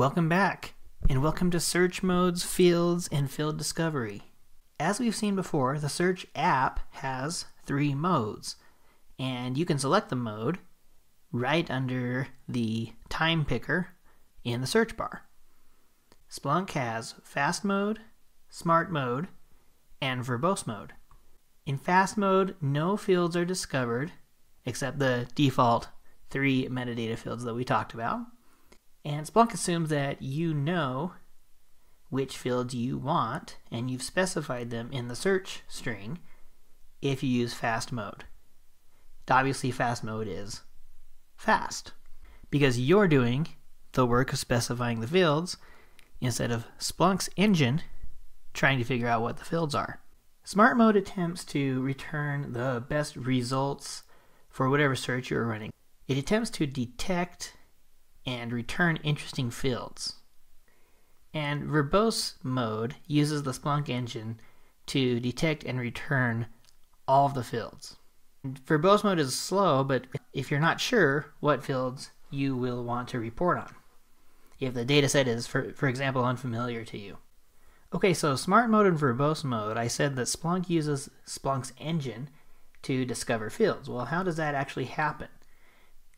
Welcome back, and welcome to Search Modes, Fields, and Field Discovery. As we've seen before, the Search app has three modes, and you can select the mode right under the time picker in the search bar. Splunk has Fast Mode, Smart Mode, and Verbose Mode. In Fast Mode, no fields are discovered except the default three metadata fields that we talked about. And Splunk assumes that you know which fields you want, and you've specified them in the search string if you use fast mode. Obviously, fast mode is fast because you're doing the work of specifying the fields instead of Splunk's engine trying to figure out what the fields are. Smart mode attempts to return the best results for whatever search you're running. It attempts to detect and return interesting fields. And verbose mode uses the Splunk engine to detect and return all of the fields. Verbose mode is slow, but if you're not sure what fields you will want to report on, if the dataset is, for, for example, unfamiliar to you. Okay, so smart mode and verbose mode, I said that Splunk uses Splunk's engine to discover fields. Well, how does that actually happen?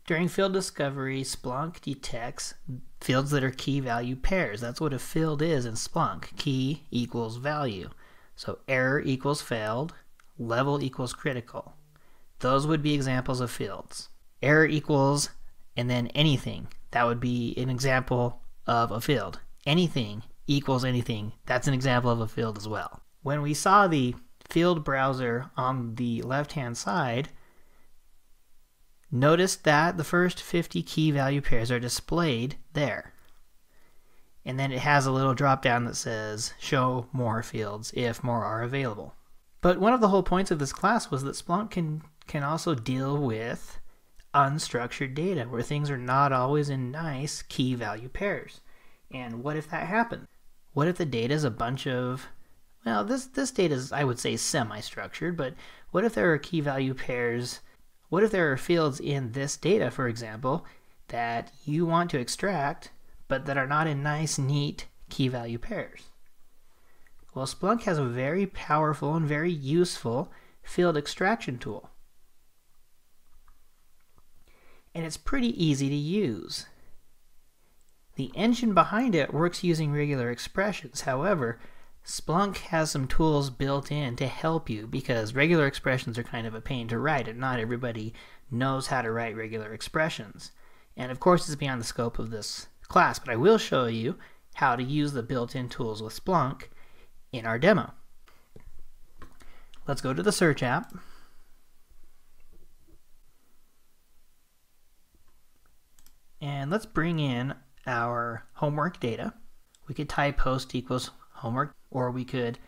During field discovery, Splunk detects fields that are key value pairs. That's what a field is in Splunk. Key equals value. So error equals failed, level equals critical. Those would be examples of fields. Error equals and then anything. That would be an example of a field. Anything equals anything. That's an example of a field as well. When we saw the field browser on the left hand side, notice that the first 50 key value pairs are displayed there. And then it has a little drop down that says show more fields if more are available. But one of the whole points of this class was that Splunk can, can also deal with unstructured data where things are not always in nice key value pairs. And what if that happened? What if the data is a bunch of well, this this data is I would say semi-structured, but what if there are key value pairs? What if there are fields in this data, for example, that you want to extract but that are not in nice, neat key value pairs? Well, Splunk has a very powerful and very useful field extraction tool. And it's pretty easy to use. The engine behind it works using regular expressions. However, Splunk has some tools built in to help you because regular expressions are kind of a pain to write and not everybody knows how to write regular expressions. And of course it's beyond the scope of this class, but I will show you how to use the built-in tools with Splunk in our demo. Let's go to the search app. And let's bring in our homework data. We could type host equals homework, or we could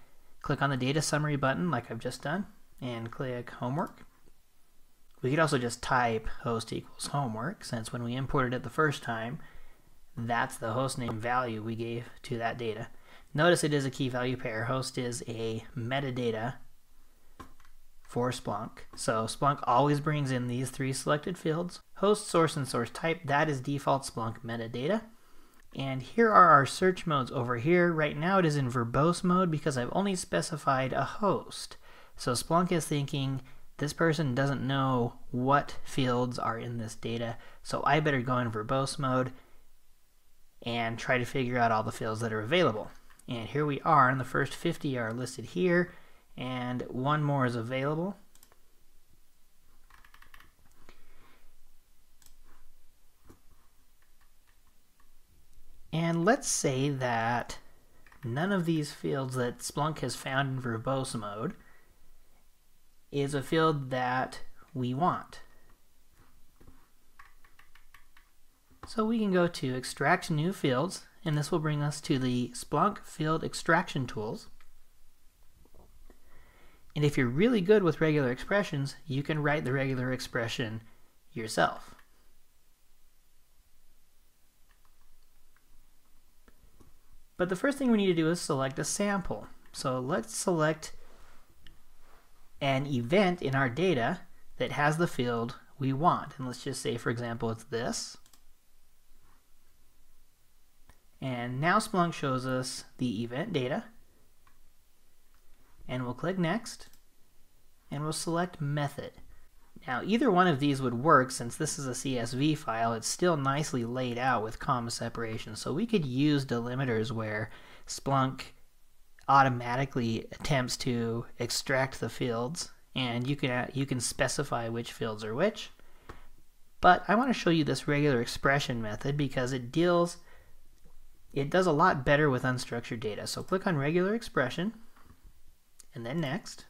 click on the data summary button like I've just done and click homework. We could also just type host equals homework since when we imported it the first time, that's the host name value we gave to that data. Notice it is a key value pair. Host is a metadata for Splunk. So Splunk always brings in these three selected fields. Host, source, and source type, that is default Splunk metadata. And here are our search modes over here. Right now it is in verbose mode because I've only specified a host. So Splunk is thinking this person doesn't know what fields are in this data, so I better go in verbose mode and try to figure out all the fields that are available. And here we are, and the first 50 are listed here, and one more is available. And let's say that none of these fields that Splunk has found in verbose mode is a field that we want. So we can go to extract new fields and this will bring us to the Splunk field extraction tools. And if you're really good with regular expressions, you can write the regular expression yourself. But the first thing we need to do is select a sample. So let's select an event in our data that has the field we want. And let's just say, for example, it's this. And now Splunk shows us the event data. And we'll click Next. And we'll select Method. Now either one of these would work since this is a CSV file. It's still nicely laid out with comma separation. So we could use delimiters where Splunk automatically attempts to extract the fields and you can uh, you can specify which fields are which. But I want to show you this regular expression method because it deals it does a lot better with unstructured data. So click on regular expression and then next.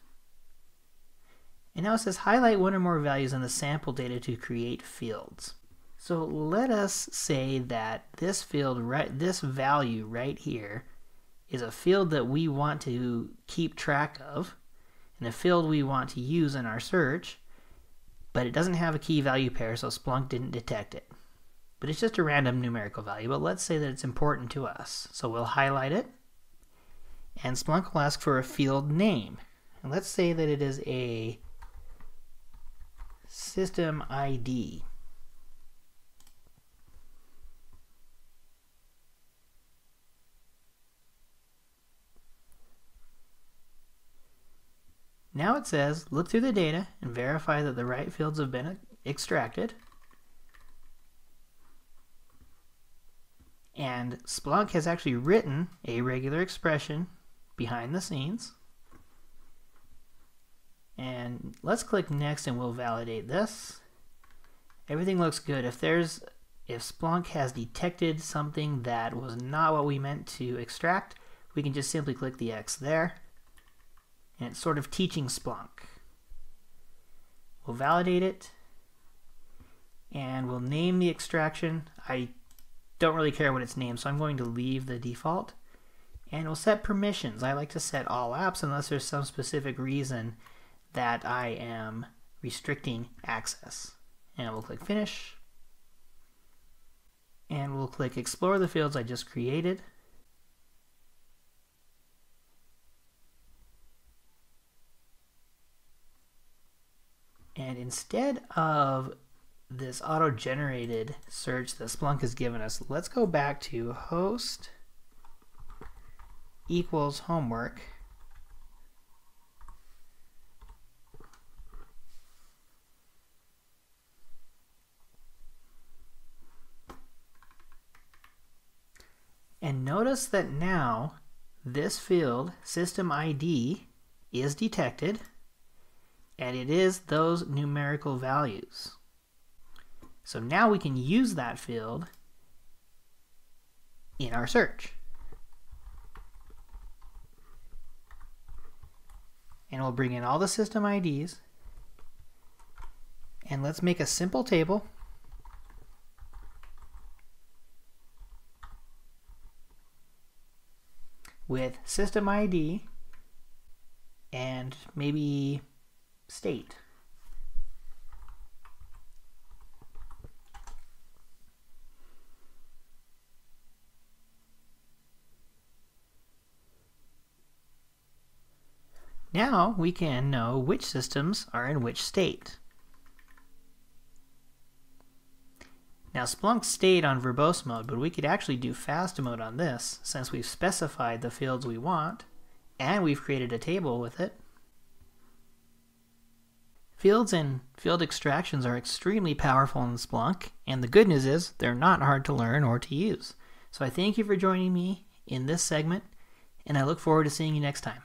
And now it says highlight one or more values in the sample data to create fields. So let us say that this field right this value right here is a field that we want to keep track of and a field we want to use in our search, but it doesn't have a key value pair, so Splunk didn't detect it. But it's just a random numerical value, but let's say that it's important to us. So we'll highlight it, and Splunk will ask for a field name. And let's say that it is a system ID. Now it says, look through the data and verify that the right fields have been extracted. And Splunk has actually written a regular expression behind the scenes. And let's click next and we'll validate this. Everything looks good. If there's if Splunk has detected something that was not what we meant to extract, we can just simply click the X there and it's sort of teaching Splunk. We'll validate it and we'll name the extraction. I don't really care what it's named, so I'm going to leave the default. And we'll set permissions. I like to set all apps unless there's some specific reason that I am restricting access. And we'll click Finish. And we'll click Explore the fields I just created. And instead of this auto-generated search that Splunk has given us, let's go back to host equals homework. And notice that now this field, system ID, is detected and it is those numerical values. So now we can use that field in our search. And we'll bring in all the system IDs. And let's make a simple table. With system ID and maybe state. Now we can know which systems are in which state. Now Splunk stayed on verbose mode, but we could actually do fast mode on this since we've specified the fields we want and we've created a table with it. Fields and field extractions are extremely powerful in Splunk, and the good news is they're not hard to learn or to use. So I thank you for joining me in this segment, and I look forward to seeing you next time.